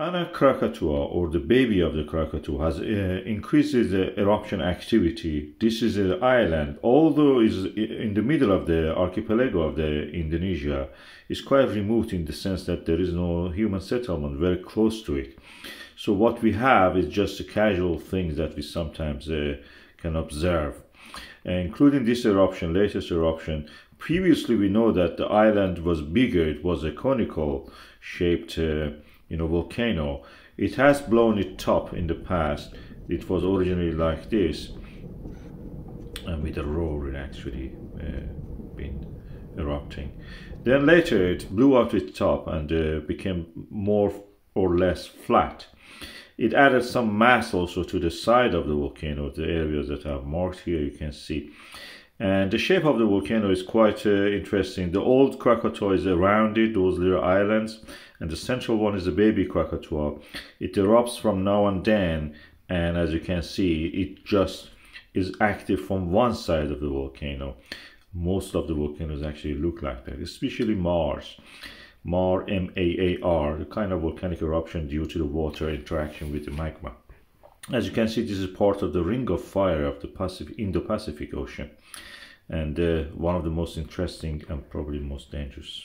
Anak Krakatoa, or the baby of the Krakatoa, has uh, increased the eruption activity. This is an island, although is in the middle of the archipelago of the Indonesia, is quite remote in the sense that there is no human settlement very close to it. So what we have is just casual things that we sometimes uh, can observe, uh, including this eruption, latest eruption. Previously, we know that the island was bigger; it was a conical shaped uh, you know, volcano. It has blown its top in the past. It was originally like this, and with a roar it actually uh, been erupting. Then later it blew out its top and uh, became more or less flat. It added some mass also to the side of the volcano, the areas that are marked here you can see. And the shape of the volcano is quite uh, interesting. The old Krakatoa is around it, those little islands, and the central one is the baby Krakatoa. It erupts from now and then, and as you can see, it just is active from one side of the volcano. Most of the volcanoes actually look like that, especially maars. Maar, M-A-A-R, the kind of volcanic eruption due to the water interaction with the magma. As you can see, this is part of the ring of fire of the Pacific, Indo-Pacific Ocean and uh, one of the most interesting and probably most dangerous